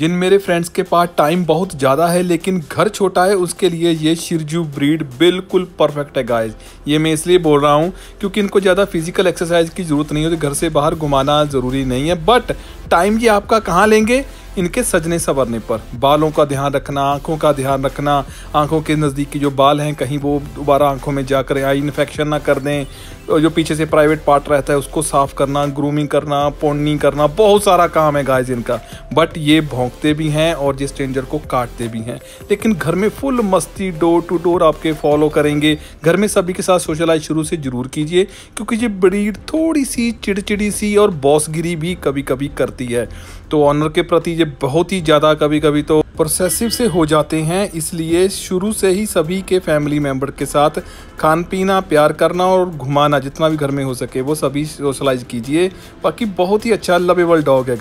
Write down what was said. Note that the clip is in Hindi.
जिन मेरे फ्रेंड्स के पास टाइम बहुत ज़्यादा है, लेकिन घर छोटा है, उसके लिए ये शिरजू ब्रीड बिल्कुल परफेक्ट है गाइस ये मैं इसलिए बोल रहा हूँ क्योंकि इनको ज़्यादा फ़िज़िकल एक्सरसाइज की ज़रूरत नहीं होती, घर से बाहर घुमाना ज़रूरी नहीं है. बट टाइम ये आपका कहाँ लेंगे? इनके सजने संवरने पर। बालों का ध्यान रखना, आँखों का ध्यान रखना, आँखों के नज़दीक की जो बाल हैं, कहीं वो दोबारा आँखों में जाकर आई इन्फेक्शन ना कर दें, और जो पीछे से प्राइवेट पार्ट रहता है, उसको साफ़ करना ग्रूमिंग करना पोर्निंग करना, बहुत सारा काम है गाइस इनका। बट ये भोंकते भी हैं और जिस स्ट्रेंजर को काटते भी हैं। लेकिन घर में फुल मस्ती डोर टू डोर आपके फॉलो करेंगे। घर में सभी के साथ सोशलाइज शुरू से ज़रूर कीजिए, क्योंकि ये ब्रीड थोड़ी सी, चिड़चिड़ी सी और बॉसगिरी भी कभी कभी करती है। तो ऑनर के प्रति ये बहुत ही ज़्यादा कभी कभी तो प्रोसेसिव से हो जाते हैं, इसलिए शुरू से ही सभी के फैमिली मेंबर के साथ खान पीना प्यार करना और घुमाना जितना भी घर में हो सके, वो सभी सोशलाइज कीजिए। बाकी बहुत ही अच्छा लवेबल डॉग है।